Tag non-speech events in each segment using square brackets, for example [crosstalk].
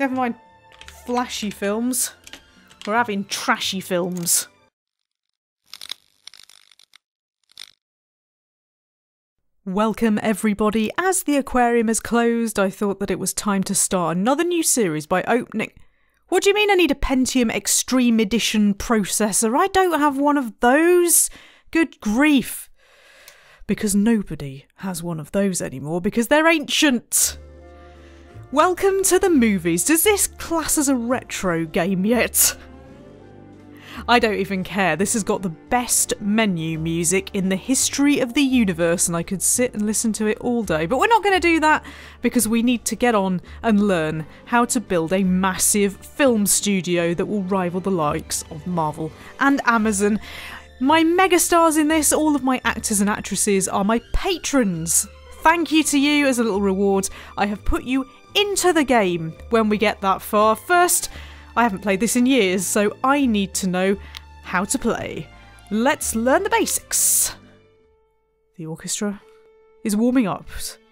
Never mind flashy films. We're having trashy films. Welcome everybody. As the aquarium is closed, I thought that it was time to start another new series by opening. What do you mean I need a Pentium Extreme Edition processor? I don't have one of those. Good grief. Because nobody has one of those anymore because they're ancient. Welcome to the movies. Does this class as a retro game yet? I don't even care. This has got the best menu music in the history of the universe, and I could sit and listen to it all day. But we're not going to do that because we need to get on and learn how to build a massive film studio that will rival the likes of Marvel and Amazon. My megastars in this, all of my actors and actresses, are my patrons. Thank you to you as a little reward. I have put you into the game when we get that far. First, I haven't played this in years, so I need to know how to play. Let's learn the basics. The orchestra is warming up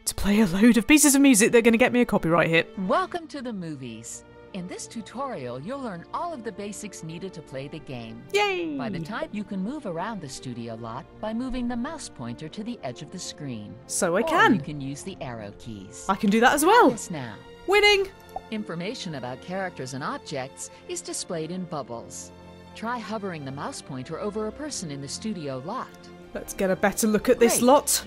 to play a load of pieces of music that are going to get me a copyright hit. Welcome to the movies. In this tutorial, you'll learn all of the basics needed to play the game. Yay! By the time you can move around the studio lot by moving the mouse pointer to the edge of the screen. So I Or can. you can use the arrow keys. I can do that as well. Yes, now. Winning! Information about characters and objects is displayed in bubbles. Try hovering the mouse pointer over a person in the studio lot. Let's get a better look at this lot.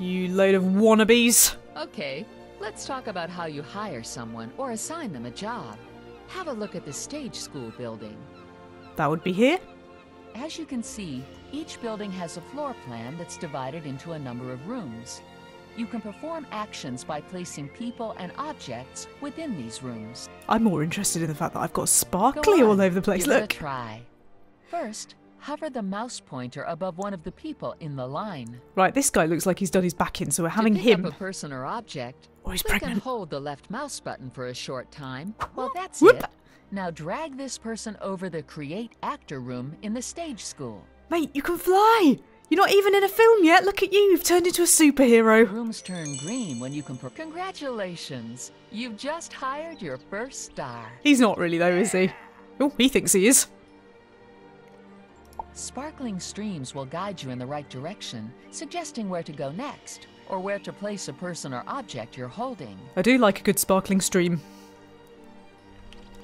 You load of wannabes. Okay, let's talk about how you hire someone or assign them a job. Have a look at the stage school building. That would be here. As you can see, each building has a floor plan that's divided into a number of rooms. You can perform actions by placing people and objects within these rooms. I'm more interested in the fact that I've got sparkly all over the place. Give it a Look. try. First, hover the mouse pointer above one of the people in the line. Right, this guy looks like he's done his back in, so we're To having pick him. up a person or object, Oh, he's click and pregnant. hold the left mouse button for a short time. Well, that's Whoop. it. Now drag this person over the Create Actor room in the stage school. Mate, you can fly! You're not even in a film yet. Look at you. You've turned into a superhero. Rooms turn green when you can. Congratulations! You've just hired your first star. He's not really, though, is he? Oh, he thinks he is. Sparkling streams will guide you in the right direction, suggesting where to go next, or where to place a person or object you're holding. I do like a good sparkling stream.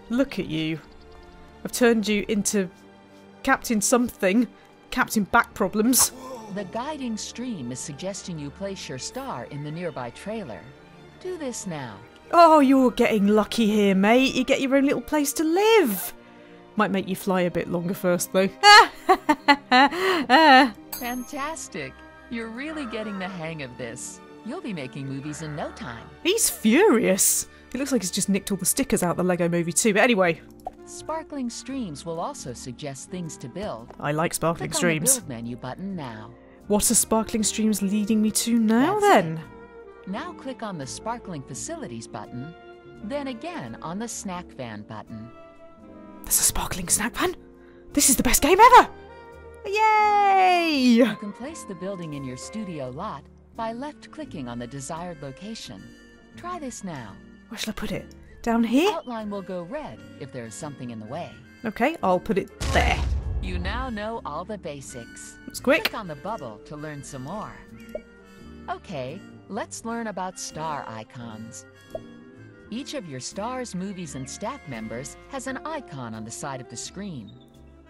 Look at you. I've turned you into Captain Something. Captain Back Problems. The guiding stream is suggesting you place your star in the nearby trailer. Do this now. Oh, you're getting lucky here, mate. You get your own little place to live. Might make you fly a bit longer first, though. [laughs] Ah. Fantastic! You're really getting the hang of this. You'll be making movies in no time. He's furious. He looks like he's just nicked all the stickers out the Lego movie too. But anyway, Sparkling streams will also suggest things to build. I like sparkling Click streams. on the build menu button now. What are sparkling streams leading me to now That's then? Now click on the Sparkling Facilities button, then again on the Snack Van button. There's a sparkling snack van. This is the best game ever. Yay! You can place the building in your studio lot by left-clicking on the desired location. Try this now. Where shall I put it? Down here? Outline will go red if there is something in the way. Okay, I'll put it there. You now know all the basics. It's quick. Click on the bubble to learn some more. Okay, let's learn about star icons. Each of your stars, movies, and staff members has an icon on the side of the screen.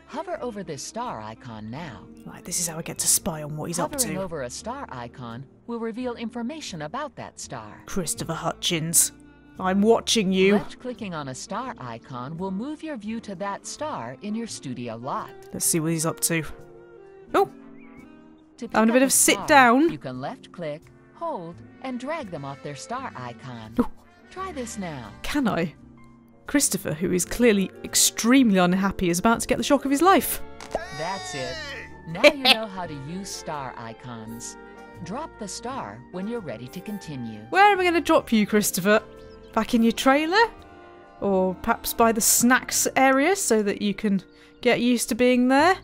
Hover over this star icon now. Right, this is how I get to spy on what he's up to. Hovering over a star icon will reveal information about that star. Christopher Hutchins. I'm watching you. Left clicking on a star icon will move your view to that star in your studio lot. Let's see what he's up to. Oh, To Having a bit of sit star, down. You can left click, hold, and drag them off their star icon. Ooh. Try this now. can I? Christopher, who is clearly extremely unhappy, is about to get the shock of his life. That's it. Now you know how to use star icons. Drop the star when you're ready to continue. Where am I going to drop you, Christopher? Back in your trailer? Or perhaps by the snacks area so that you can get used to being there?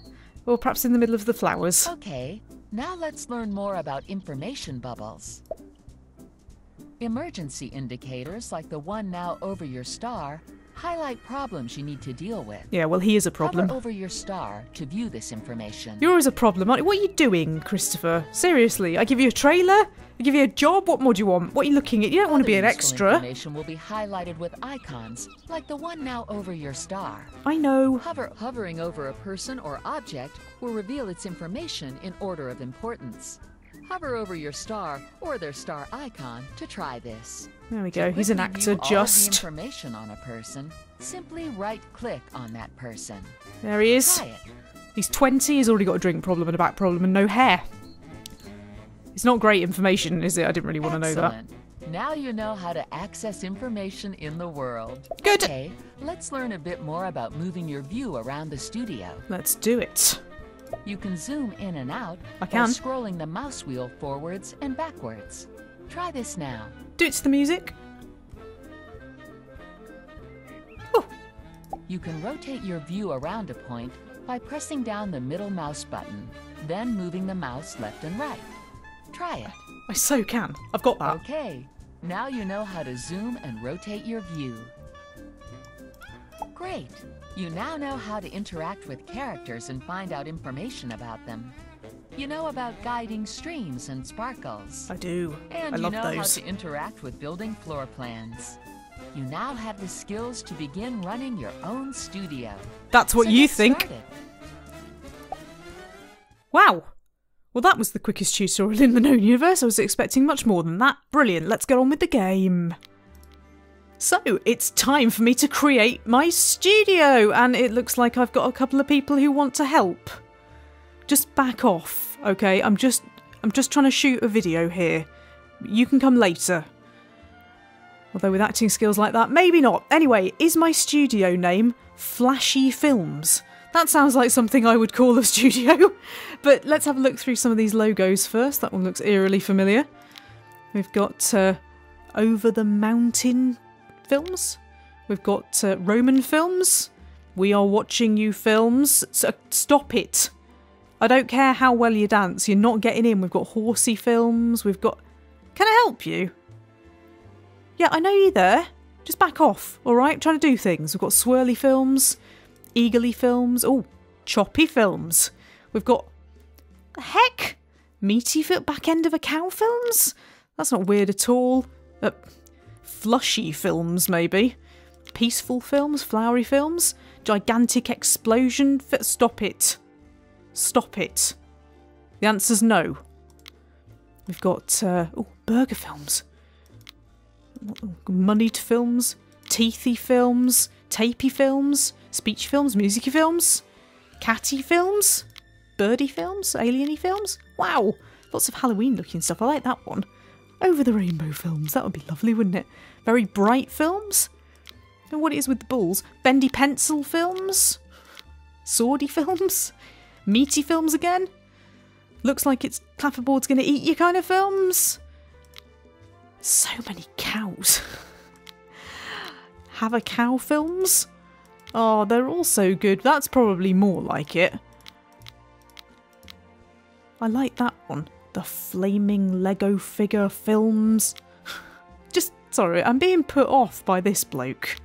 Or perhaps in the middle of the flowers? Okay, now let's learn more about information bubbles. Emergency indicators, like the one now over your star, highlight problems you need to deal with. Yeah, well, he is a problem. Hover over your star to view this information. You're always a problem, aren't you? What are you doing, Christopher? Seriously, I give you a trailer? I give you a job? What more do you want? What are you looking at? You don't want to be an Other extra. Information will be highlighted with icons, like the one now over your star. I know. Hover hovering over a person or object will reveal its information in order of importance. Hover over your star or their star icon to try this. There we go. He's an actor, view all the just. information on a person, simply right-click on that person. There he is. He's 20, he's already got a drink problem and a back problem and no hair. It's not great information, is it? I didn't really want to know that. Now you know how to access information in the world. Good. Okay, let's learn a bit more about moving your view around the studio. Let's do it. You can zoom in and out I by scrolling the mouse wheel forwards and backwards. Try this now. Do the music. Oh, You can rotate your view around a point by pressing down the middle mouse button, then moving the mouse left and right. Try it. I so can. I've got that. Okay, now you know how to zoom and rotate your view. Great! You now know how to interact with characters and find out information about them. You know about guiding streams and sparkles. I do. And I you love know those. how to interact with building floor plans. You now have the skills to begin running your own studio. That's what So you think. started. Wow. Well, that was the quickest tutorial in the known universe. I was expecting much more than that. Brilliant. Let's get on with the game. So, it's time for me to create my studio, and it looks like I've got a couple of people who want to help. Just back off, okay? I'm just I'm just trying to shoot a video here. You can come later. Although with acting skills like that, maybe not. Anyway, is my studio name Flashy Films? That sounds like something I would call a [laughs] studio. but let's have a look through some of these logos first. That one looks eerily familiar. We've got uh, Over the Mountain Films. We've got uh, Roman Films. We are watching you films. So stop it. I don't care how well you dance, you're not getting in. We've got horsey films. We've got. Can I help you? Yeah, I know you're there. Just back off, alright? Trying to do things. We've got swirly films, eagerly films, oh, choppy films. We've got. Heck? Meaty fi- back end of a cow films? That's not weird at all. Uh, flushy films, maybe. Peaceful films, flowery films, gigantic explosion. Stop it. Stop it. The answer's no. We've got uh, oh, burger films, moneyed films, teethy films, tapey films, speech films, musicy films, catty films, birdie films, alieny films. Wow, lots of Halloween looking stuff. I like that one. Over the rainbow films. That would be lovely, wouldn't it? Very bright films. And what it is with the balls? Bendy pencil films, swordy films, meaty films again. Looks like it's clapperboard's gonna eat you kind of films. So many cows. [laughs] Have a cow films? Oh, they're all so good. That's probably more like it. I like that one. The flaming Lego figure films. Just, sorry, I'm being put off by this bloke.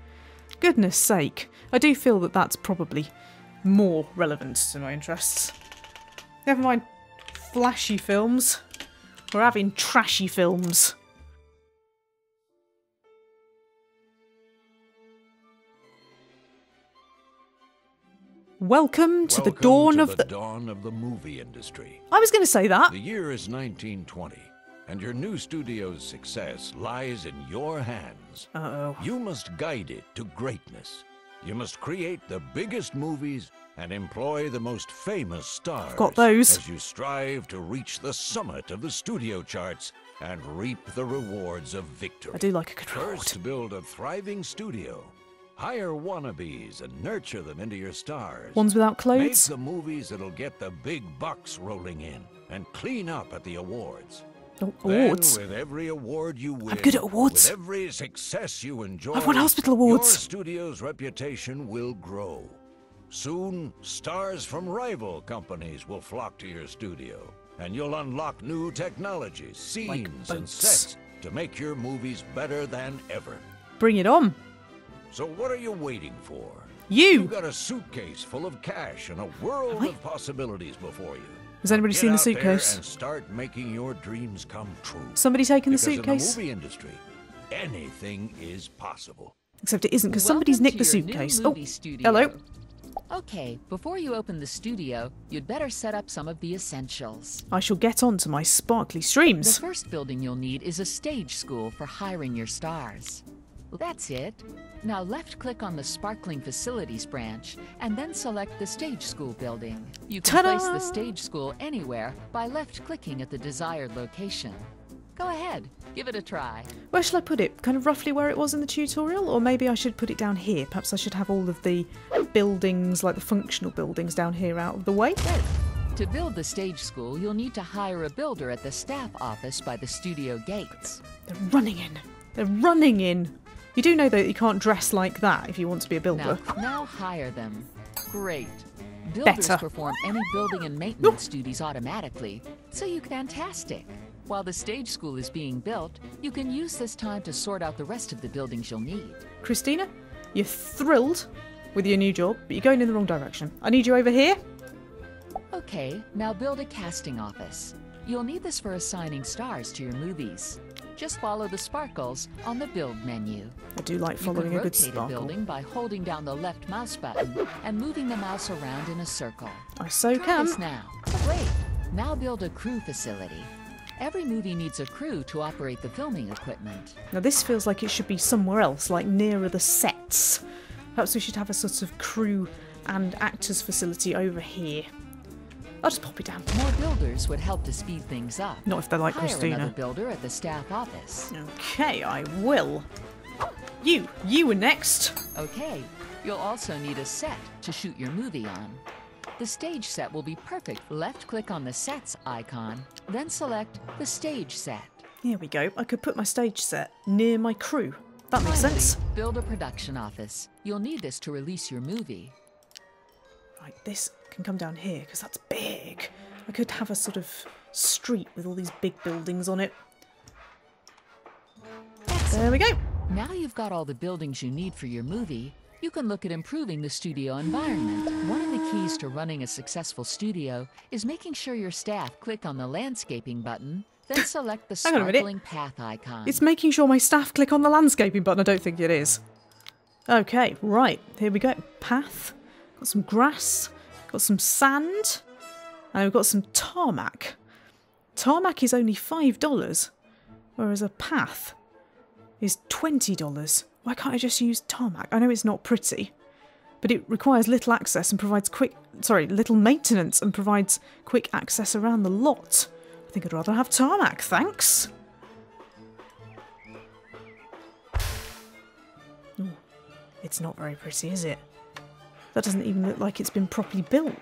Goodness sake. I do feel that that's probably more relevant to my interests. Never mind flashy films. We're having trashy films. Welcome to the dawn to of the the. dawn of the movie industry. I was going to say that. The year is 1920, and your new studio's success lies in your hands. Uh oh. You must guide it to greatness. You must create the biggest movies and employ the most famous stars. got those. As you strive to reach the summit of the studio charts and reap the rewards of victory. I do like a good. First, build a thriving studio. Hire wannabes and nurture them into your stars. Ones without clothes? Make the movies that'll get the big bucks rolling in and clean up at the awards. Oh, Then, awards. with every award you win, I'm good at awards. With every success you enjoy, I've won hospital awards. Your studio's reputation will grow. Soon, stars from rival companies will flock to your studio, and you'll unlock new technologies, scenes, and sets to make your movies better than ever. Bring it on. So what are you waiting for? You. You've got a suitcase full of cash and a world of possibilities before you. Has anybody Get seen the suitcase? and start making your dreams come true. Somebody taking the suitcase? in the movie industry, anything is possible. Except it isn't because somebody's nicked the to your new suitcase. Oh, studio. hello. Okay, before you open the studio, you'd better set up some of the essentials. I shall get on to my sparkly streams. The first building you'll need is a stage school for hiring your stars. That's it. Now left click on the Sparkling Facilities branch and then select the stage school building. You can place the stage school anywhere by left clicking at the desired location. Go ahead, give it a try. Where shall I put it? Kind of roughly where it was in the tutorial? Or maybe I should put it down here. Perhaps I should have all of the buildings, like the functional buildings down here out of the way. Good. To build the stage school, you'll need to hire a builder at the staff office by the studio gates. They're running in. They're running in. You do know though that you can't dress like that if you want to be a builder. Now, now hire them. Great. Builders Better. perform any building and maintenance duties automatically, so you fantastic. While the stage school is being built, you can use this time to sort out the rest of the buildings you'll need. Christina, you're thrilled with your new job, but you're going in the wrong direction. I need you over here. Okay, now build a casting office. You'll need this for assigning stars to your movies. Just follow the sparkles on the build menu. I do like You following can a good rotate a building by holding down the left mouse button and moving the mouse around in a circle. I so Try can. this now. Wait, now build a crew facility. Every movie needs a crew to operate the filming equipment. Now this feels like it should be somewhere else, like nearer the sets. Perhaps we should have a sort of crew and actors facility over here. I'll just pop it down. More builders would help to speed things up. Not if they're like Hire Christina. another builder at the staff office. Okay, I will. You, you were next. Okay, you'll also need a set to shoot your movie on. The stage set will be perfect. Left click on the sets icon, then select the stage set. Here we go. I could put my stage set near my crew. That makes Finally, sense. Build a production office. You'll need this to release your movie. Right, this can come down here because that's big. I could have a sort of street with all these big buildings on it. There we go. Now you've got all the buildings you need for your movie, you can look at improving the studio environment. One of the keys to running a successful studio is making sure your staff click on the landscaping button, then [laughs] select the Hang on a minute. sparkling path icon. It's making sure my staff click on the landscaping button. I don't think it is. Okay, right. Here we go. Path. Got some grass. Got some sand. And we've got some tarmac. Tarmac is only $5, whereas a path is $20. Why can't I just use tarmac? I know it's not pretty, but it requires little access and provides quick, sorry, little maintenance and provides quick access around the lot. I think I'd rather have tarmac, thanks. Ooh, it's not very pretty, is it? That doesn't even look like it's been properly built.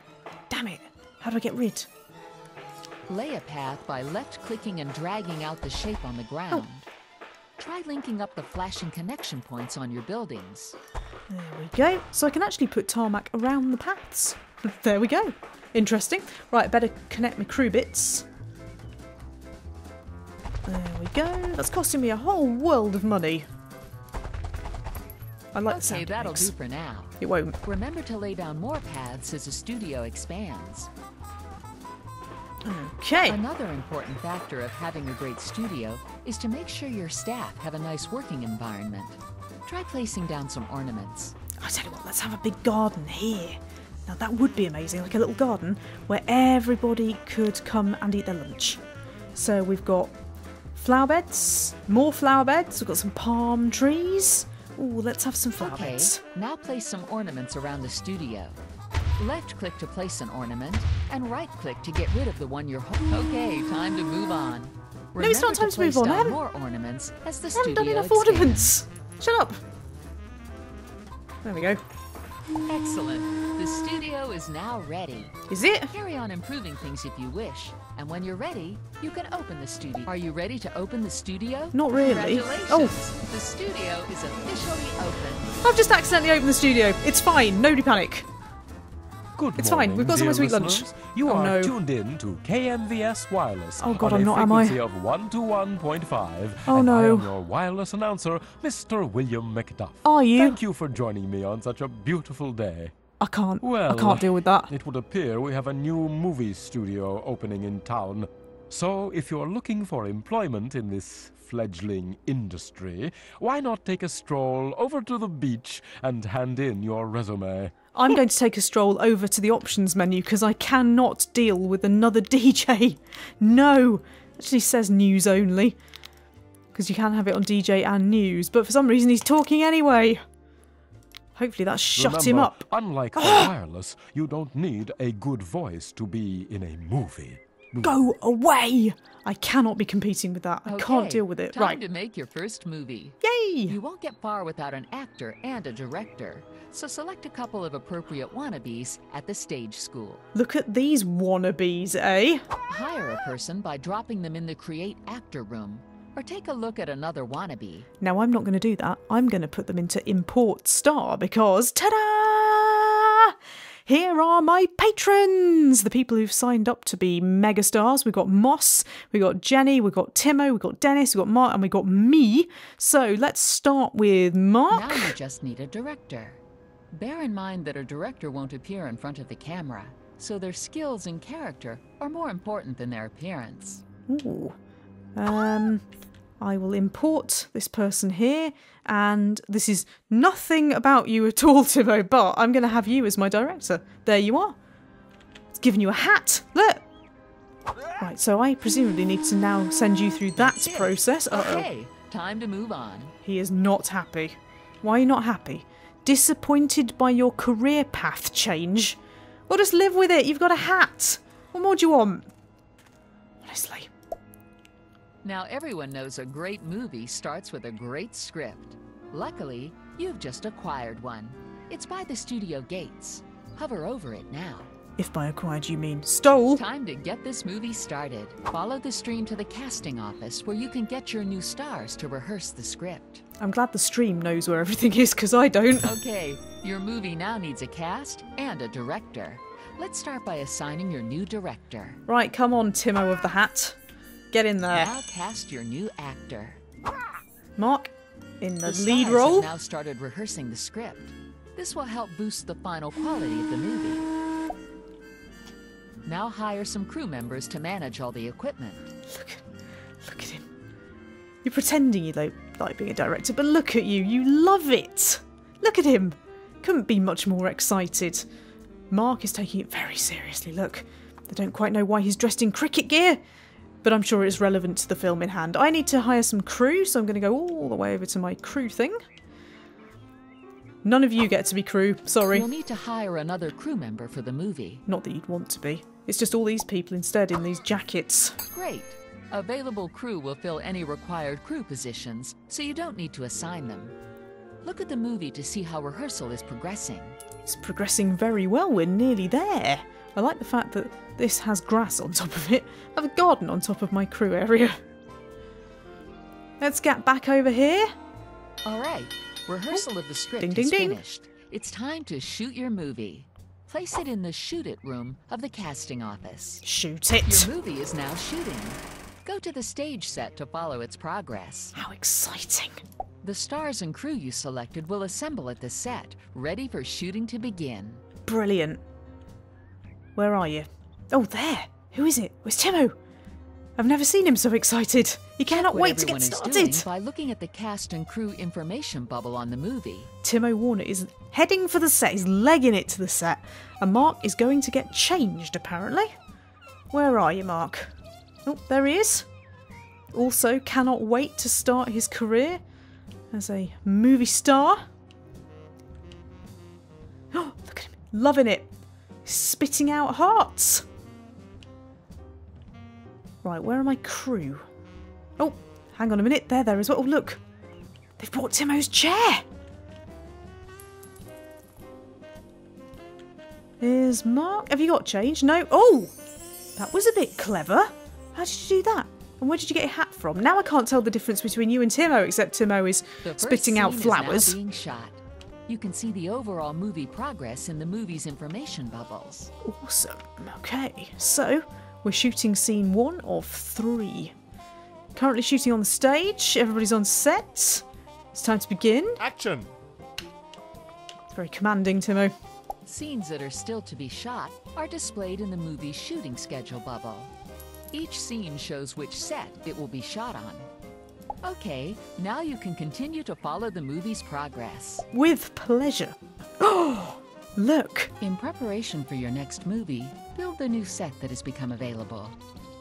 Damn it. How do I get rid? Lay a path by left clicking and dragging out the shape on the oh. ground. Try linking up the flashing connection points on your buildings. There we go. So I can actually put tarmac around the paths. [laughs] There we go. Interesting. Right, better connect my crew bits. There we go. That's costing me a whole world of money. I like the Okay, it that'll do for now. It won't. Remember to lay down more paths as the studio expands. Okay. Another important factor of having a great studio is to make sure your staff have a nice working environment. Try placing down some ornaments. I tell you what, let's have a big garden here. Now that would be amazing, like a little garden where everybody could come and eat their lunch. So we've got flower beds, more flower beds, we've got some palm trees. Ooh, let's have some flower Okay, now place some ornaments around the studio. Left click to place an ornament, and right click to get rid of the one you're holding. Okay, time to move on. No, it's not time to move on, I haven't- more ornaments as the I haven't done enough expands. ornaments. Shut up. There we go. Excellent. The studio is now ready. Is it? Carry on improving things if you wish. And when you're ready, you can open the studio. Are you ready to open the studio? Not really. Congratulations. Oh. The studio is officially open. I've just accidentally opened the studio. It's fine. Nobody panic. Good It's fine, we've got somewhere to eat lunch. You Oh, are no. tuned in to KMVS Wireless. Oh, God, on I'm a not, am I? frequency of 121.5. Oh, and I am your wireless announcer, Mr. William McDuff. Are you? Thank you for joining me on such a beautiful day. I can't. I can't deal with that. It would appear we have a new movie studio opening in town. So, if you're looking for employment in this fledgling industry, why not take a stroll over to the beach and hand in your resume? I'm going to take a stroll over to the options menu because I cannot deal with another [laughs] DJ. No, actually says news only because you can have it on DJ and news, but for some reason he's talking anyway. Hopefully that shut him up. Unlike [gasps] for wireless, you don't need a good voice to be in a movie. Go away! I cannot be competing with that. I can't deal with it. Time Right. to make your first movie. Yay! You won't get far without an actor and a director, so select a couple of appropriate wannabes at the stage school. Look at these wannabes, eh? Hire a person by dropping them in the Create Actor room, or take a look at another wannabe. Now, I'm not going to do that. I'm going to put them into import star because, ta da! Here are my patrons! The people who've signed up to be megastars. We've got Moss, we've got Jenny, we've got Timo, we've got Dennis, we've got Mark, and we've got me. So let's start with Mark. Now you just need a director. Bear in mind that a director won't appear in front of the camera, so their skills and character are more important than their appearance. Ooh. Um, I will import this person here, and this is nothing about you at all, [laughs] Timo, but I'm going to have you as my director. There you are. It's giving you a hat. Look. Right, so I presumably need to now send you through that process. Uh oh. Okay, time to move on. He is not happy. Why are you not happy? Disappointed by your career path change? Well, just live with it. You've got a hat. What more do you want? Now everyone knows a great movie starts with a great script. Luckily, you've just acquired one. It's by the studio gates. Hover over it now. If by acquired you mean stole. Time to get this movie started. Follow the stream to the casting office where you can get your new stars to rehearse the script. I'm glad the stream knows where everything is because I don't. Okay, your movie now needs a cast and a director. Let's start by assigning your new director. Right, come on, Timo of the Hat. Get in there. Now cast your new actor. Mark, in the, The lead role. have now started rehearsing the script. This will help boost the final quality of the movie. Now hire some crew members to manage all the equipment. Look, look at him. You're pretending you don't like being a director, but look at you. You love it. Look at him. Couldn't be much more excited. Mark is taking it very seriously. Look, they don't quite know why he's dressed in cricket gear, but I'm sure it's relevant to the film in hand. I need to hire some crew, so I'm going to go all the way over to my crew thing. None of you get to be crew. Sorry. You'll need to hire another crew member for the movie. Not that you'd want to be. It's just all these people instead in these jackets. Great. Available crew will fill any required crew positions, so you don't need to assign them. Look at the movie to see how rehearsal is progressing. It's progressing very well. We're nearly there. I like the fact that this has grass on top of it. I have a garden on top of my crew area. Let's get back over here. All right, rehearsal of the script Ding, is ding, ding. finished. It's time to shoot your movie. Place it in the shoot it room of the casting office. Shoot it. Your movie is now shooting. Go to the stage set to follow its progress. How exciting. The stars and crew you selected will assemble at the set, ready for shooting to begin. Brilliant. Where are you? Oh, there. Who is it? It's Timo. I've never seen him so excited. He cannot wait to get started. by looking at the cast and crew information bubble on the movie. Timo Warner is heading for the set. He's legging it to the set. And Mark is going to get changed, apparently. Where are you, Mark? Oh, there he is. Also, cannot wait to start his career as a movie star. Oh, [gasps] look at him. Loving it. Spitting out hearts. Right, where are my crew? Oh, hang on a minute. They're there as well. Oh, look. They've brought Timo's chair. Here's Mark. Have you got change? No. Oh, that was a bit clever. How did you do that? And where did you get your hat from? Now I can't tell the difference between you and Timo, except Timo is spitting out is flowers. being shot. You can see the overall movie progress in the movie's information bubbles. Awesome. Okay, so we're shooting scene one of three. Currently shooting on the stage. Everybody's on set. It's time to begin. Action! It's very commanding, Timo. Scenes that are still to be shot are displayed in the movie's shooting schedule bubble. Each scene shows which set it will be shot on. Okay, now you can continue to follow the movie's progress. With pleasure. Oh, [gasps] look. In preparation for your next movie, build the new set that has become available.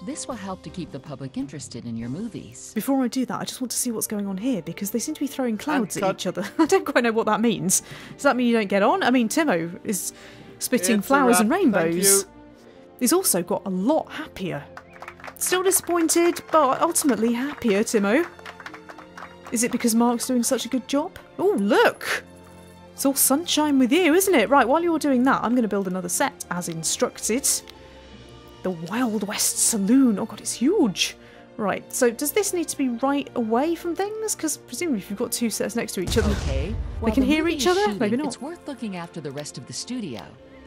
This will help to keep the public interested in your movies. Before I do that, I just want to see what's going on here because they seem to be throwing clouds at each other. [laughs] I don't quite know what that means. Does that mean you don't get on? I mean, Timo is spitting It's flowers and rainbows. He's also got a lot happier. Still disappointed, but ultimately happier, Timo. Is it because Mark's doing such a good job? Oh, look! It's all sunshine with you, isn't it? Right, while you're doing that, I'm going to build another set as instructed. The Wild West Saloon. Oh god, it's huge. Right, so does this need to be right away from things? Because presumably if you've got two sets next to each other, Okay, while can the hear each other? shooting, Maybe not. It's worth looking after the rest of the studio.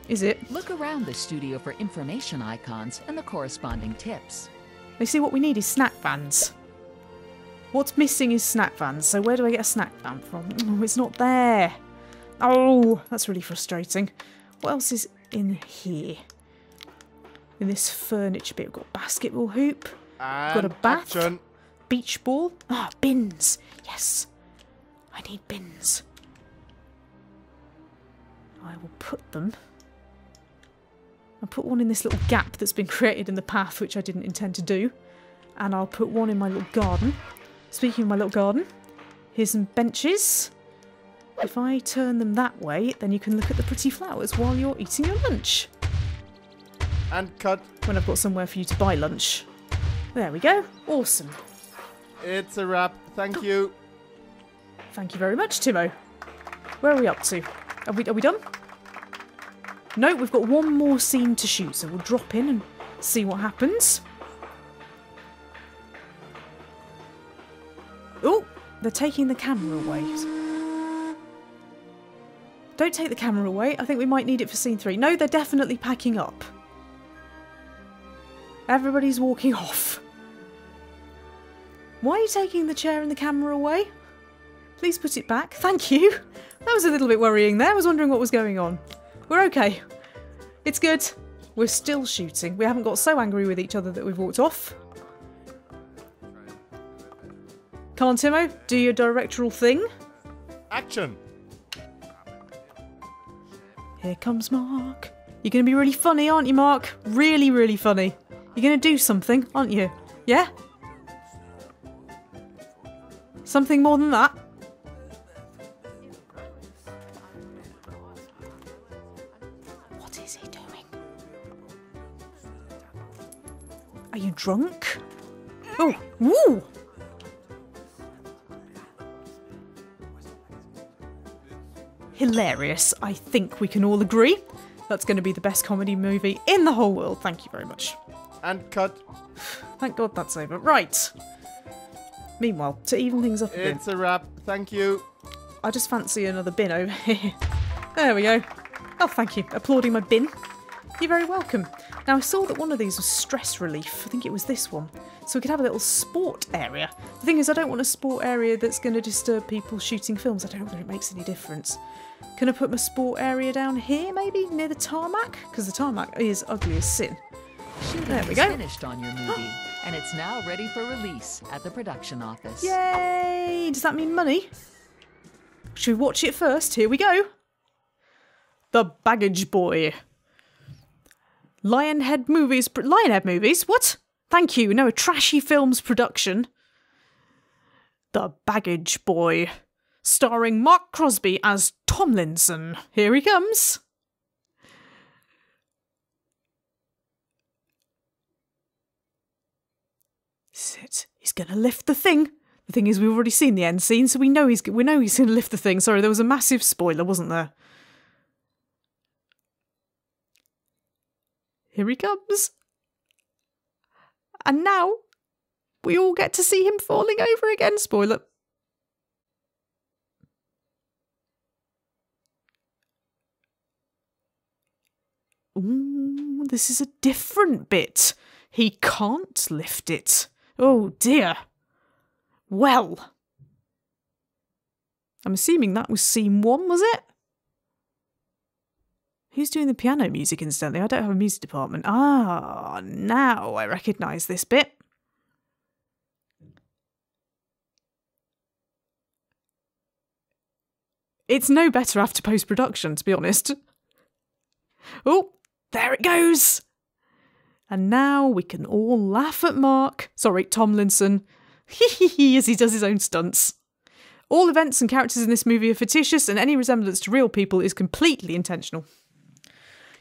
is it? Look around the studio for information icons and the corresponding tips. They see what we need is snack vans. What's missing is snack vans, so where do I get a snack van from? [laughs] Oh, it's not there. Oh, that's really frustrating. What else is in here? In this furniture bit, we've got basketball hoop, And a bath? Action! beach ball. Ah, bins. Yes. I need bins. I will put them. I'll put one in this little gap that's been [laughs] created in the path, which I didn't intend to do. And I'll put one in my little garden. Speaking of my little garden, here's some benches. If I turn them that way, then you can look at the pretty flowers while you're eating your lunch. And cut. When I've got somewhere for you to buy lunch. There we go. Awesome. It's a wrap. Thank you. Thank you very much, Timo. Where are we up to? Are we, are we done? No, we've got one more scene to shoot, so we'll drop in and see what happens. Oh, they're taking the camera away. Don't take the camera away. I think we might need it for scene three. No, they're definitely packing up. Everybody's walking [laughs] off. Why are you taking the chair and the camera away? Please put it back. Thank you. That was a little bit worrying there. I was wondering what was going on. We're okay. It's good. We're still shooting. We haven't got so angry with each other that we've walked off. Come on, Timo. Do your directorial thing. Action! Here comes Mark. You're going to be really funny, aren't you, Mark? Really, really funny. You're going to do something, aren't you? Yeah? Something more than that? What is he doing? Are you drunk? Oh, woo! Hilarious, I think we can all agree. That's going to be the best comedy movie in the whole world. Thank you very much. And cut. Thank God that's over. Right. Meanwhile, to even things up a bit, It's a wrap. Thank you. I just fancy another bin over here. [laughs] there we go. Oh, thank you. Applauding my bin. You're very welcome. Now, I saw that one of these was stress relief. I think it was this one. So we could have a little sport area. The thing is, I don't want a sport area that's going to disturb people shooting films. I don't know whether it makes any difference. Can I put my sport area down here, maybe, near the tarmac? Because the tarmac is ugly as sin. Shooting There we go. finished on your movie, and it's now ready for release at the production office. Yay! Does that mean money? Should we watch it first? Here we go. The Baggage Boy. Lionhead Movies. Lionhead Movies? What? Thank you. No, a trashy films production. The Baggage Boy. Starring Mark Crosby as Tomlinson. Here he comes. Sit. He's gonna lift the thing. The thing is, we've already seen the end scene, so we know he's we know he's gonna lift the thing. Sorry, there was a massive spoiler, wasn't there? Here he comes. And now we all get to see him falling over again. Spoiler. Ooh, this is a different bit. He can't lift it. Oh dear. Well. I'm assuming that was scene one, was it? Who's doing the piano music incidentally? I don't have a music department. Ah, now I recognise this bit. It's no better after post production, to be honest. Oh, there it goes. And now we can all laugh at Mark, sorry, Tomlinson, [laughs] as he does his own stunts. All events and characters in this movie are fictitious, and any resemblance to real people is completely intentional.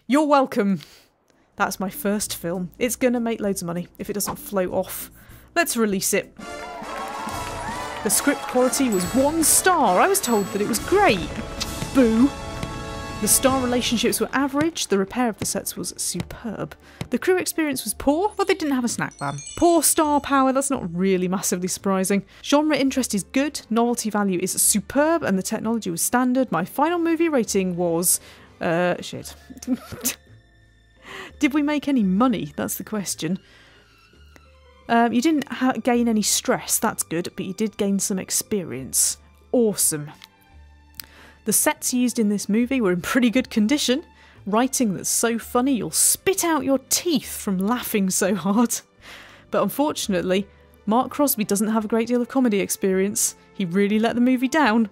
You're welcome. That's my first film. It's gonna make loads of money if it doesn't float off. Let's release it. The script quality was one star. I was told that it was great. Boo. The star relationships were average, the repair of the sets was superb. The crew experience was poor, but they didn't have a snack van. Poor star power, that's not really massively surprising. Genre interest is good, novelty value is superb, and the technology was standard. My final movie rating was. Uh, shit. [laughs] Did we make any money? That's the question. Um, you didn't gain any stress, that's good, but you did gain some experience. Awesome. The sets used in this movie were in pretty good condition. Writing that's so funny you'll spit out your teeth from laughing so hard. But unfortunately, Mark Crosby doesn't have a great deal of comedy experience. He really let the movie down.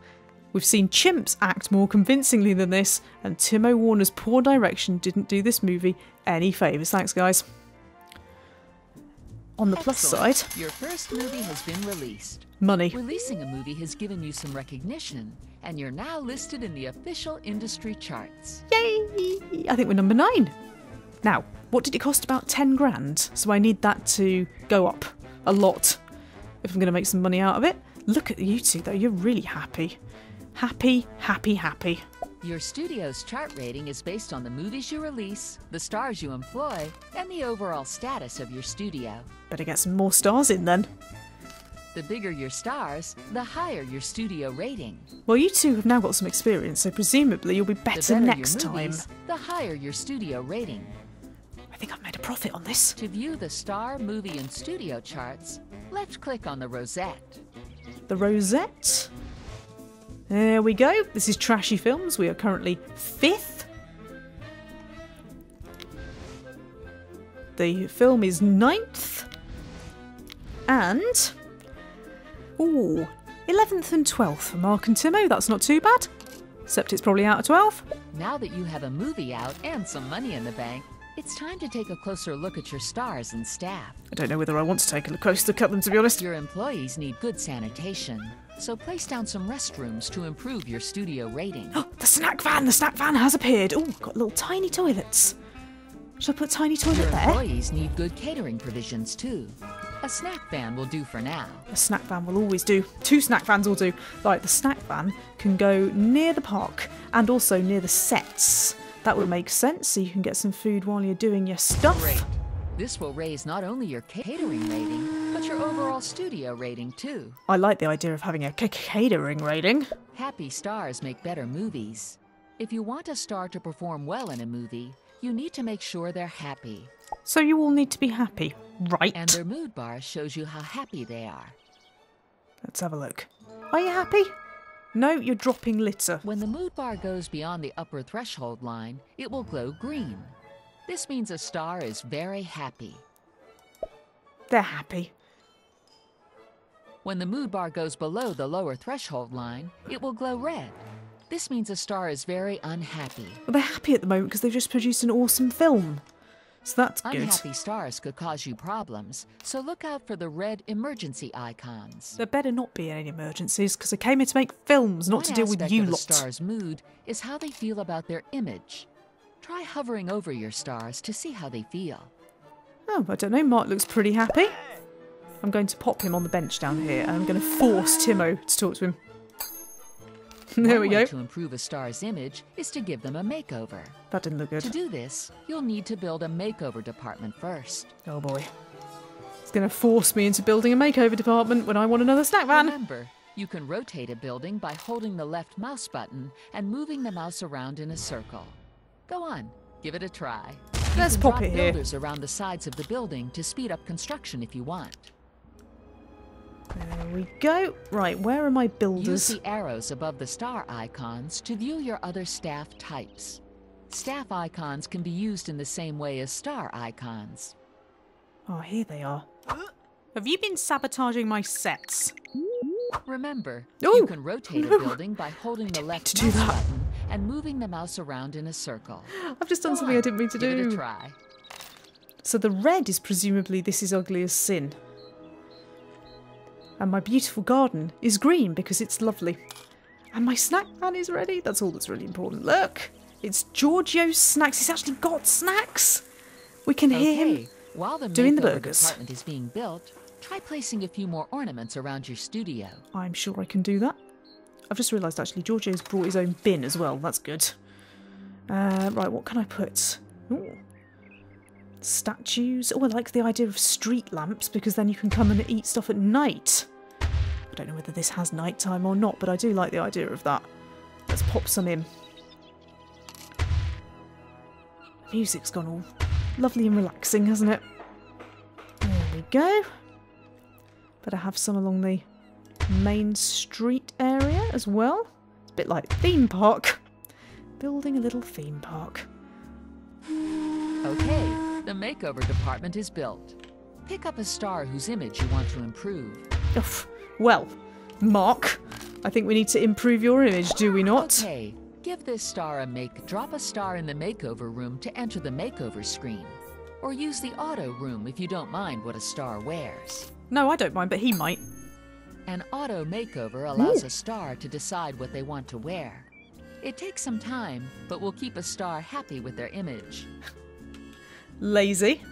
We've seen chimps act more convincingly than this, and Timo Warner's poor direction didn't do this movie any favours. Thanks, guys. On the plus side, Your first movie has been released. Money. Releasing a movie has given you some recognition, and you're now listed in the official industry charts. Yay! I think we're number nine. Now, what did it cost? About 10 grand. So I need that to go up a lot if I'm going to make some money out of it. Look at you two, though. You're really happy. Happy, happy, happy. Your studio's chart rating is based on the movies you release, the stars you employ, and the overall status of your studio. Better get some more stars in then. The bigger your stars, the higher your studio rating. Well, you two have now got some experience, so presumably you'll be better better next your time. the higher your studio rating. I think I've made a profit on this. To view the star, movie, and studio charts, left click on the rosette. The Rosette. There we go. This is Trashy Films. We are currently fifth. The film is ninth. And. Ooh, 11th and 12th for Mark and Timo. That's not too bad. Except it's probably out of 12. Now that you have a movie out and some money in the bank, it's time to take a closer look at your stars and staff. I don't know whether I want to take a closer look at them, to be honest. Your employees need good sanitation, so place down some restrooms to improve your studio rating. Oh, [gasps] the snack van! The snack van has appeared. Oh, got little tiny toilets. Should I put tiny toilet Your there? employees need good catering provisions too. A snack van will do for now. A snack van will always do. Two snack vans will do. Like the snack van can go near the park and also near the sets. That would make sense, so you can get some food while you're doing your stuff. Great. This will raise not only your catering rating, but your overall studio rating too. I like the idea of having a catering rating. Happy stars make better movies. If you want a star to perform well in a movie, you need to make sure they're happy. So you all need to be happy, right? And their mood bar shows you how happy they are. Let's have a look. Are you happy? No, you're dropping litter. When the mood bar goes beyond the upper threshold line, it will glow green. This means a star is very happy. They're happy. When the mood bar goes below the lower threshold line, it will glow red. This means a star is very unhappy. Well, they're happy at the moment because they've just produced an awesome film. So that's good. Unhappy stars could cause you problems, so look out for the red emergency icons. There better not be any emergencies because I came here to make films, not One to deal with you of a lot. star's mood is how they feel about their image. Try hovering over your stars to see how they feel. Oh, I don't know. Mark looks pretty happy. I'm going to pop him on the bench down here and I'm going to force Timo to talk to him. [laughs] there One we go. To improve a star's image is to give them a makeover. That didn't look good. To do this, you'll need to build a makeover department first. Oh boy. It's going to force me into building a makeover department when I want another snack van. Remember, you can rotate a building by holding the left mouse button and moving the mouse around in a circle. Go on, Give it a try. Let's you can pop it here. builders around the sides of the building to speed up construction if you want. There we go. Right, where are my Use builders? the arrows above the star icons to view your other staff types. Staff icons can be used in the same way as star icons. Oh, here they are. Have you been sabotaging my sets? Remember, Ooh. you can rotate No. a [laughs] building by holding the left to do mouse that. button and moving the mouse around in a circle. I've just done Go something I didn't mean to give it a do. try. So the red is presumably this is ugly as sin. And my beautiful garden is green because it's lovely. And my snack van is ready. That's all that's really important. Look, it's Giorgio's snacks. He's actually got snacks. We can hear Okay, him. while the doing the burgers. Apartment is being built, try placing a few more ornaments around your studio. I'm sure I can do that. I've just realised actually Giorgio's brought his own bin as well. That's good. Uh, right, what can I put? Ooh. Statues. Oh, I like the idea of street lamps because then you can come and eat stuff at night. I don't know whether this has nighttime or not, but I do like the idea of that. Let's pop some in. Music's gone all lovely and relaxing, hasn't it? There we go. Better have some along the main street area as well. It's a bit like theme park. Building a little theme park. Okay, the makeover department is built. Pick up a star whose image you want to improve. Uff. Well, Mark, I think we need to improve your image, do we not? Okay, give this star a make. Drop a star in the makeover room to enter the makeover screen. Or use the auto room if you don't mind what a star wears. No, I don't mind, but he might. An auto makeover allows a star to decide what they want to wear. It takes some time, but will keep a star happy with their image. Lazy.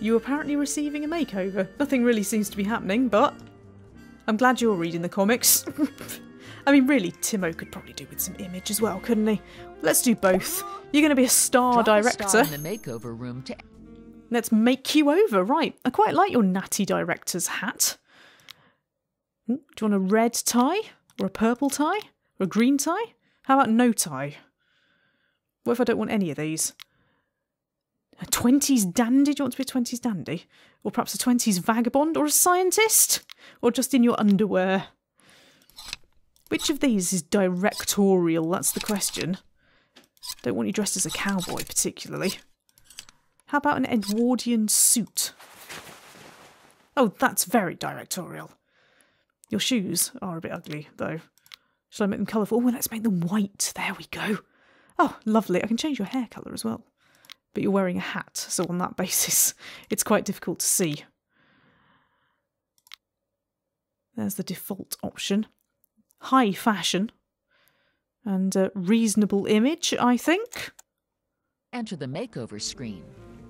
You apparently receiving a makeover. Nothing really seems to be happening, but I'm glad you're reading the comics. [laughs] I mean, really, Timo could probably do with some image as well, couldn't he? Let's do both. You're going to be a star Drop a director. star in the makeover room to Let's make you over. Right. I quite like your natty director's hat. Ooh, Do you want a red tie? Or a purple tie? Or a green tie? How about no tie? What if I don't want any of these? A 20s dandy? Do you want to be a 20s dandy? Or perhaps a 20s vagabond? Or a scientist? Or just in your underwear? Which of these is directorial? That's the question. Don't want you dressed as a cowboy, particularly. How about an Edwardian suit? Oh, that's very directorial. Your shoes are a bit ugly, though. Shall I make them colourful? Oh, let's make them white. There we go. Oh, lovely. I can change your hair colour as well. But you're wearing a hat, so on that [laughs] basis, it's quite difficult to see. There's the default option. High fashion. And a reasonable image, I think. enter the makeover screen.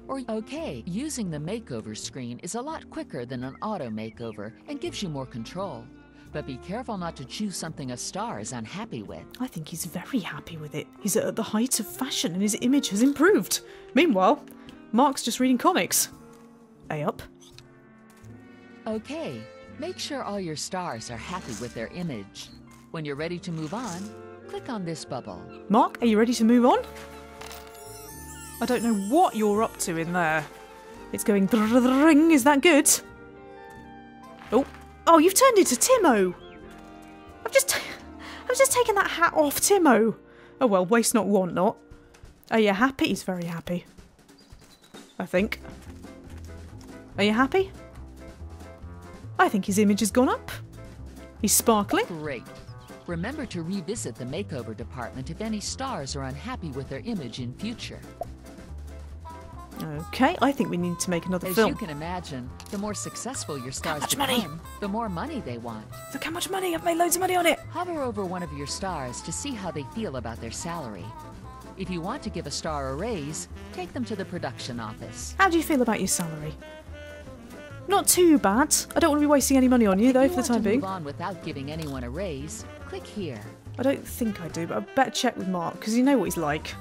Or, okay, using the makeover screen is a lot quicker than an auto makeover and gives you more control. But be careful not to choose something a star is unhappy with. I think he's very happy with it. He's at the height of fashion and his image has improved. Meanwhile, Mark's just reading comics. A up. Okay, make sure all your stars are happy with their image. When you're ready to move on, click on this bubble. Mark, are you ready to move on? I don't know what you're up to in there. It's going ring. Is that good? Oh, oh, you've turned into Timo. I've just, I've just taken that hat off Timo. Oh well, waste not, want not. Are you happy? He's very happy. I think. Are you happy? I think his image has gone up. He's sparkling. Great. Remember to revisit the makeover department if any stars are unhappy with their image in future. Okay, I think we need to make another As film. you can imagine, the more successful your stars much become, money? the more money they want. Look how much money I've made loads of money on it. Hover over one of your stars to see how they feel about their salary. If you want to give a star a raise, take them to the production office. How do you feel about your salary? Not too bad. I don't want to be wasting any money on you, though, if for you the want time to being. move on without giving anyone a raise, click here. I don't think I do, but I better check with Mark because you know what he's like.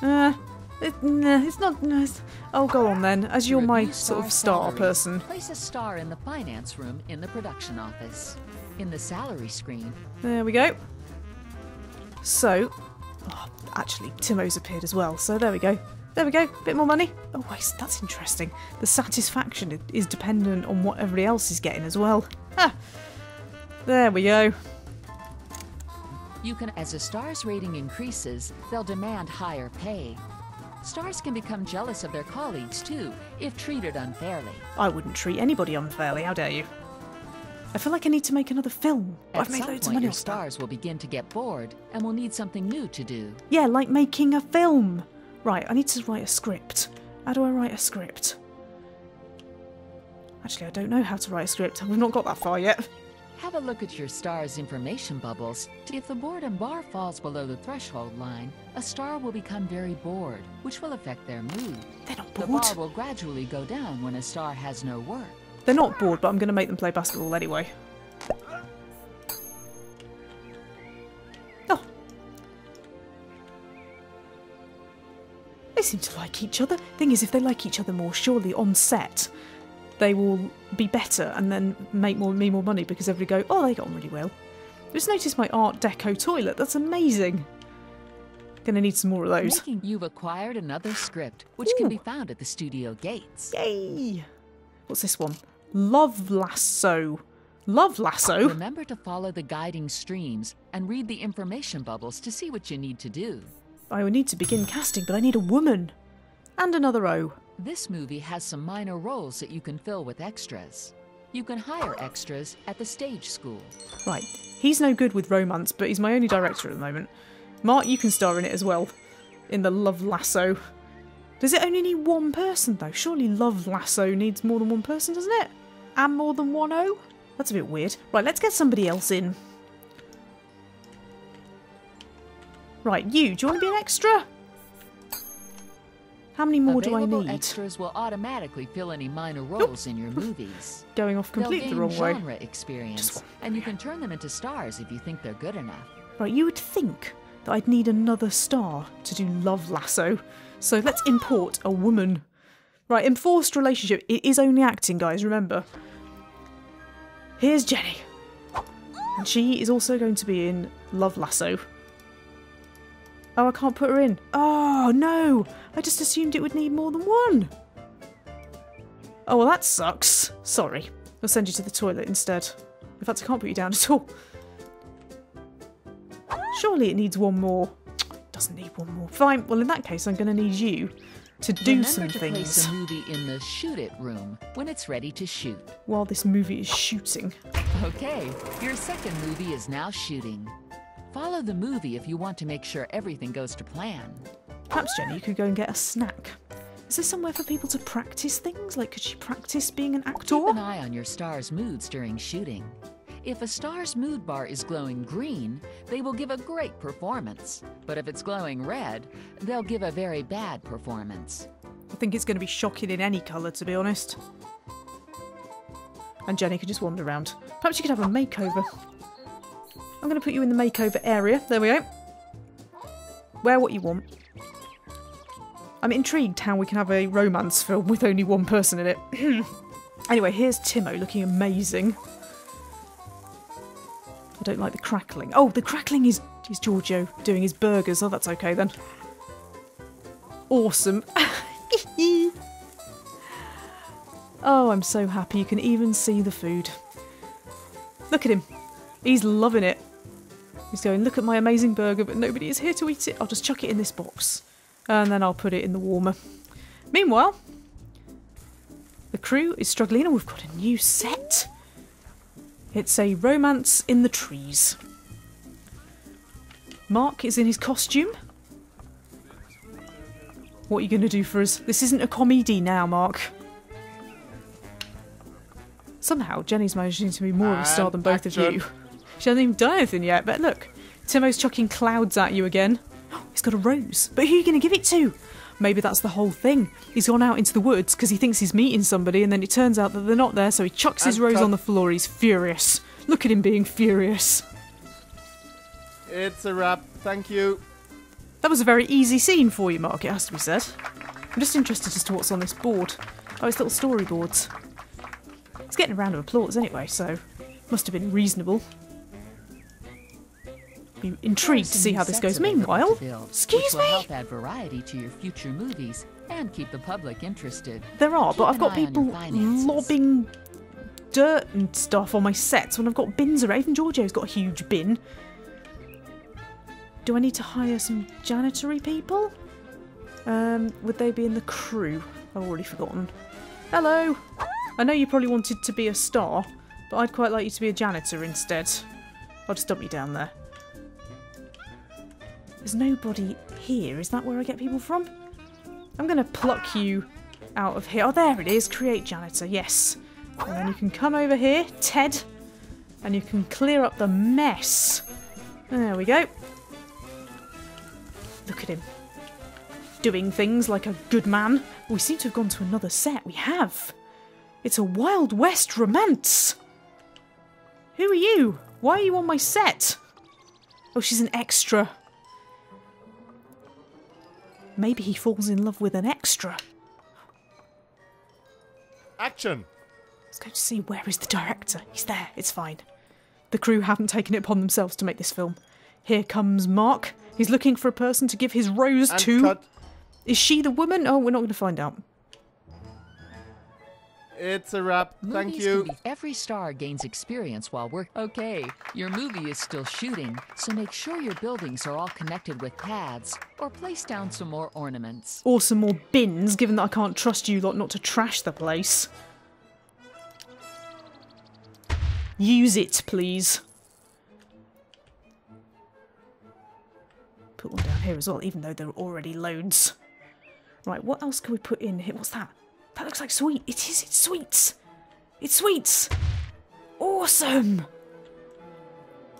Uh, it, nah, it's not. Nah, it's, oh, go on then. As you're my sort of star star salary, person. Place a star in the finance room in the production office. In the salary screen, There we go. So, oh, actually, Timo's appeared as well, so there we go. There we go, bit more money. Oh, wait, that's interesting. The satisfaction is dependent on what everybody else is getting as well. Ah, there we go. You can, as a star's rating increases, they'll demand higher pay. Stars can become jealous of their colleagues too, if treated unfairly. I wouldn't treat anybody unfairly, how dare you? I feel like I need to make another film. At I've made some loads of point, money your that. stars will begin to get bored and will need something new to do. Yeah, like making a film. Right, I need to write a script. How do I write a script? Actually, I don't know how to write a script. We've not got that far yet. Have a look at your star's information bubbles. If the boredom bar falls below the threshold line, a star will become very bored, which will affect their mood. They're not bored. The bar will gradually go down when a star has no work. They're not bored, but I'm going to make them play basketball anyway. Oh. They seem to like each other. Thing is, if they like each other more, surely on set they will be better and then make more me more money because everybody go, oh, they got on really well. Just notice my Art Deco toilet. That's amazing. Gonna need some more of those. Making you've acquired another script, which can be found at the studio gates. Yay! What's this one? Love Lasso. Love Lasso? Remember to follow the guiding streams and read the information bubbles to see what you need to do. I will need to begin casting, but I need a woman. And another O. This movie has some minor roles that you can fill with extras. You can hire extras at the stage school. Right. He's no good with romance, but he's my only director at the moment. Mark, you can star in it as well. In the Love Lasso. Does it only need one person, though? Surely Love Lasso needs more than one person, doesn't it? And more than one O? That's a bit weird. Right, let's get somebody else in. Right, you, do you want to be an extra? How many more do I Available need? extras will automatically fill any minor roles in your movies. [laughs] Going off completely the wrong way. genre experience, and you can turn them into stars if you think they're good enough. Right, you would think that I'd need another star to do Love Lasso. So let's import a woman. Right, enforced relationship. It is only acting, guys, remember. Here's Jenny. And she is also going to be in Love Lasso. Oh, I can't put her in. Oh, no. I just assumed it would need more than one. Oh, well, that sucks. Sorry. I'll send you to the toilet instead. In fact, I can't put you down at all. Surely it needs one more. It Doesn't need one more. Fine. Well, in that case, I'm going to need you to do Remember some to things place a movie in the shoot it room when it's ready to shoot. while this movie is shooting. Okay, your second movie is now shooting. Follow the movie if you want to make sure everything goes to plan. Perhaps Jenny, you could go and get a snack. Is there somewhere for people to practice things? Like, could she practice being an actor? Keep an eye on your star's moods during shooting. If a star's mood bar is glowing green, they will give a great performance. But if it's glowing red, they'll give a very bad performance. I think it's going to be shocking in any colour, to be honest. And Jenny could just wander around. Perhaps you could have a makeover. I'm going to put you in the makeover area. There we go. Wear what you want. I'm intrigued how we can have a romance film with only one person in it. [clears throat] anyway, here's Timo looking amazing. I don't like the crackling. Oh, the crackling is, is Giorgio doing his burgers. Oh, that's okay then. Awesome. [laughs] oh, I'm so happy you can even see the food. Look at him. He's loving it. He's going, look at my amazing burger, but nobody is here to eat it. I'll just chuck it in this box. And then I'll put it in the warmer. Meanwhile, the crew is struggling and we've got a new set. It's a romance in the trees. Mark is in his costume. What are you going to do for us? This isn't a comedy now, Mark. Somehow, Jenny's managing to be more of a star than both of you. She hasn't even done anything yet, but look. Timo's chucking clouds at you again. [gasps] He's got a rose. But who are you going to give it to? Maybe that's the whole thing. He's gone out into the woods because he thinks he's meeting somebody, and then it turns out that they're not there, so he chucks his And rose on the floor. He's furious. Look at him being furious. It's a wrap. Thank you. That was a very easy scene for you, Mark, it has to be said. I'm just interested as to what's on this board. Oh, it's little storyboards. It's getting a round of applause anyway, so must have been reasonable. Be intrigued to see how this goes. Meanwhile, excuse me. help add variety to your future movies and keep the public interested. There are, but I've got eye on your people lobbing dirt and stuff on my sets when I've got bins around. Even Giorgio's got a huge bin. Do I need to hire some janitory people? Um, would they be in the crew? I've already forgotten. Hello! I know you probably wanted to be a star, but I'd quite like you to be a janitor instead. I'll just dump you down there. There's nobody here. Is that where I get people from? I'm going to pluck you out of here. Oh, there it is. Create janitor. Yes. And then you can come over here, Ted, and you can clear up the mess. There we go. Look at him. Doing things like a good man. We seem to have gone to another set. We have. It's a Wild West romance. Who are you? Why are you on my set? Oh, she's an extra. Maybe he falls in love with an extra. Action! Let's go to see where is the director. He's there. It's fine. The crew haven't taken it upon themselves to make this film. Here comes Mark. He's looking for a person to give his rose And to. cut. Is she the woman? Oh, we're not going to find out. It's a wrap. Thank you. Be, every star gains experience while work. Okay, your movie is still shooting, so make sure your buildings are all connected with pads, or place down some more ornaments. Or some more bins, given that I can't trust you lot not to trash the place. Use it, please. Put one down here as well, even though there are already loads. Right, what else can we put in here? What's that? That looks like sweet. It is, it's sweets. It's sweets. Awesome.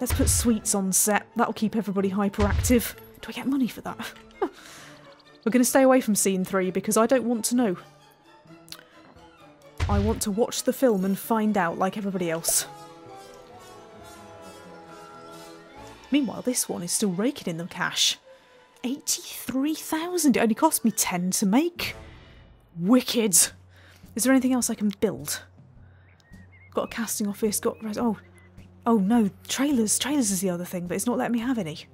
Let's put sweets on set. That'll keep everybody hyperactive. Do I get money for that? [laughs] We're going to stay away from scene three because I don't want to know. I want to watch the film and find out like everybody else. Meanwhile, this one is still raking in the cash. 83,000. It only cost me 10 to make. Wicked. Is there anything else I can build? Got a casting office, got... Oh, oh no, trailers. Trailers is the other thing, but it's not letting me have any.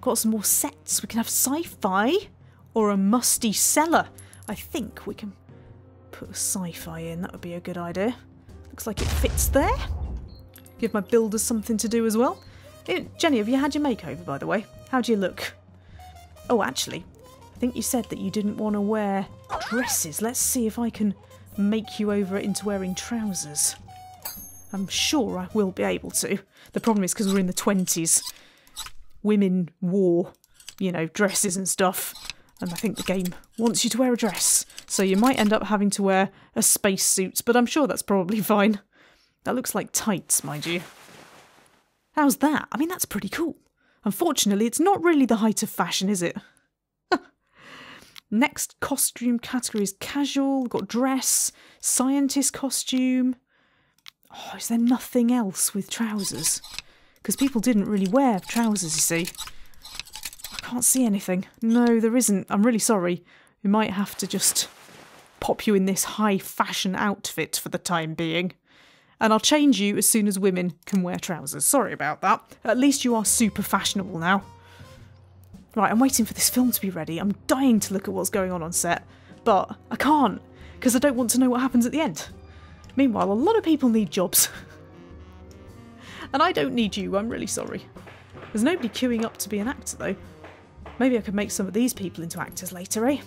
Got some more sets. We can have sci-fi or a musty cellar. I think we can put a sci-fi in. That would be a good idea. Looks like it fits there. Give my builders something to do as well. Eh, Jenny, have you had your makeover, by the way? How do you look? Oh, actually, I think you said that you didn't want to wear dresses. Let's see if I can make you over into wearing trousers. I'm sure I will be able to. The problem is because we're in the 20s. Women wore, you know, dresses and stuff. And I think the game wants you to wear a dress. So you might end up having to wear a spacesuit, but I'm sure that's probably [laughs] fine. That looks like tights, mind you. How's that? I mean, that's pretty cool. Unfortunately, it's not really the height of fashion, is it? Next costume category is casual. We've got dress, scientist costume. Oh, is there nothing else with trousers? Because people didn't really wear trousers, you see. I can't see anything. No, there isn't. I'm really sorry. We might have to just pop you in this high fashion outfit for the time being. And I'll change you as soon as women can wear trousers. Sorry about that. At least you are super fashionable now. Right, I'm waiting for this film to be ready. I'm dying to look at what's going on on set, but I can't because I don't want to know what happens at the end. Meanwhile, a lot of people need jobs. [laughs] and I don't need you, I'm really sorry. There's nobody queuing up to be an actor though. Maybe I could make some of these people into actors later, eh?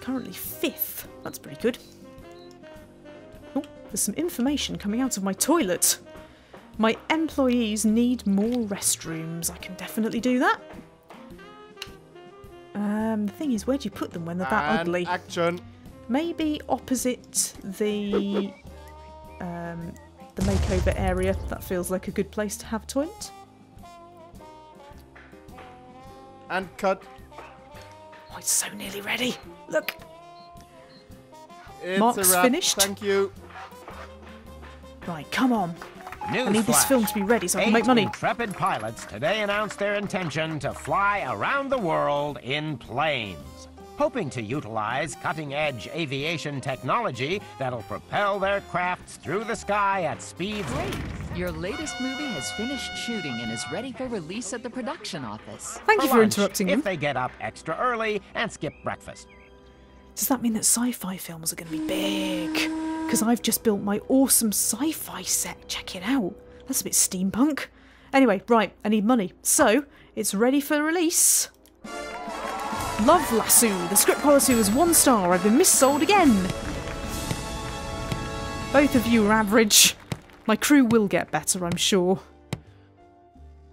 Currently fifth. That's pretty good. Oh, there's some information coming out of my toilet. My employees need more restrooms. I can definitely do that. Um, the thing is, where do you put them when they're that and ugly? action. Maybe opposite the um, the makeover area. That feels like a good place to have toilet. And cut. Oh, it's so nearly ready. Look, It's Mark's finished. Thank you. right, come on. News I need this film to be ready so I can Eight make money. intrepid pilots today announced their intention to fly around the world in planes, hoping to utilize cutting-edge aviation technology that'll propel their crafts through the sky at speeds Your latest movie has finished shooting and is ready for release at the production office. Thank you for lunch, interrupting if him. they get up extra early and skip breakfast. Does that mean that sci fi films are going to be big? Because I've just built my awesome sci fi set. Check it out. That's a bit steampunk. Anyway, right, I need money. So, it's ready for release. Love Lasso. The script quality was one star. I've been missold again. Both of you are average. My crew will get better, I'm sure.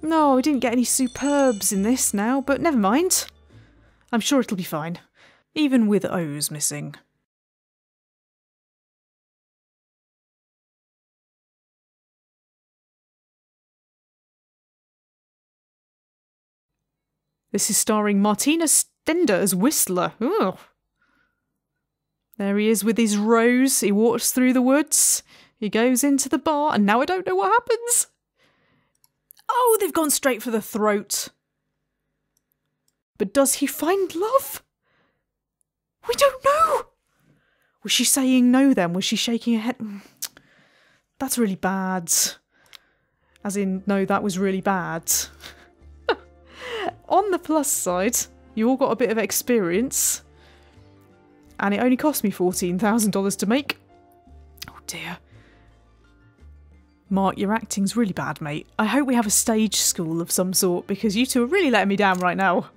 No, I didn't get any superbs in this now, but never mind. I'm sure it'll be fine even with O's missing. This is starring Martina Stender as Whistler. There he is with his rose. He walks through the woods. He goes into the bar, and now I don't know what happens. Oh, they've gone straight for the throat. But does he find love? We don't know. Was she saying no then? Was she shaking her head? That's really bad. As in, no, that was really bad. On the plus side, you all got a bit of experience. And it only cost me $14,000 to make. Oh dear. Mark, your acting's really bad, mate. I hope we have a stage school of some sort because you two are really letting me down right now.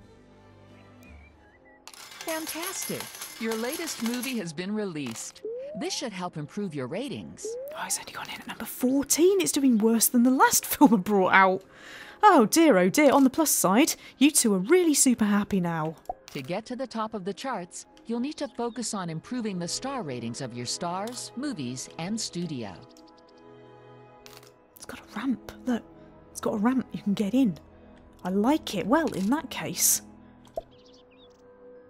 Fantastic. Your latest movie has been released. This should help improve your ratings. Oh, it's only gone in at number 14. It's doing worse than the last [laughs] film I brought out. Oh dear, oh dear. On the plus side, you two are really super happy now. To get to the top of the charts, you'll need to focus on improving the star ratings of your stars, movies, and studio. It's got a ramp. Look, it's got a ramp you can get in. I like it. Well, in that case,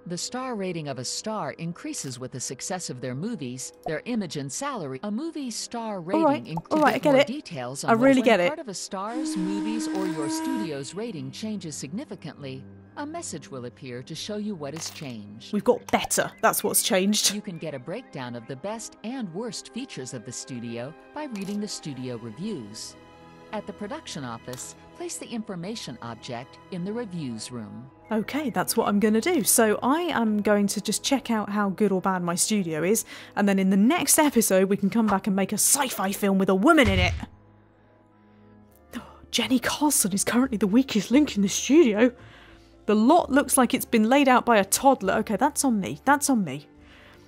The star rating of a star increases with the success of their movies, their image and salary. A movie's star rating right, includes all right, I get more it. details I on what- really get it. part of a star's, movies, or your studio's rating changes significantly. A message will appear to show you what has changed. we've got better. That's what's changed. You can get a breakdown of the best and worst features of the studio by reading the studio reviews. At the production office, place the information object in the reviews room. Okay, that's what I'm going to do. So I am going to just check out how good or bad my studio is, and then in the next episode, we can come back and make a sci fi film with a woman in it. Oh, Jenny Carlson is currently the weakest link in the studio. The lot looks like it's been laid out by a toddler. Okay, that's on me. That's on me.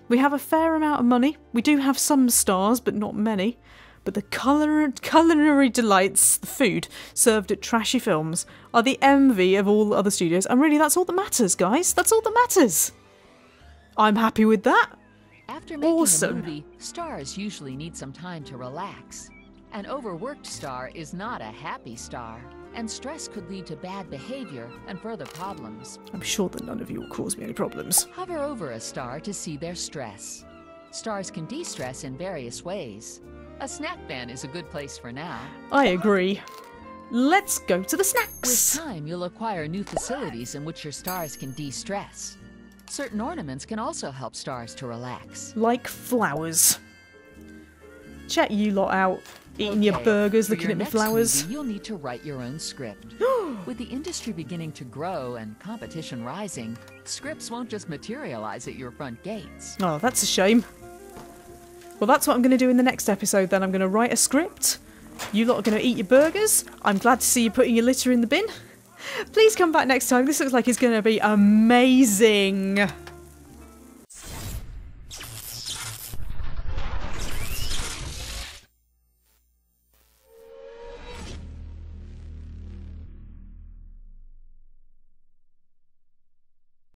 We have a fair amount of money. We do have some stars, but not many. But the culinary delights, the food served at trashy films, are the envy of all other studios. And really, that's all that matters, guys. That's all that matters. I'm happy with that. After making Awesome. a movie, stars usually need some time to relax. An overworked star is not a happy star, and stress could lead to bad behavior and further problems. I'm sure that none of you will cause me any problems. Hover over a star to see their stress. Stars can de stress in various ways. A snack van is a good place for now. I agree. Let's go to the snacks! With time, you'll acquire new facilities in which your stars can de stress. Certain ornaments can also help stars to relax. Like flowers. Check you lot out. Eating your burgers, looking your at my flowers. movie, you'll need to write your own script. [gasps] With the industry beginning to grow and competition rising, scripts won't just materialize at your front gates. Oh, that's a shame. Well, that's what I'm going to do in the next episode then. I'm going to write a script. You lot are going to eat your burgers. I'm glad to see you putting your litter in the bin. Please come back next time. This looks like it's going to be amazing.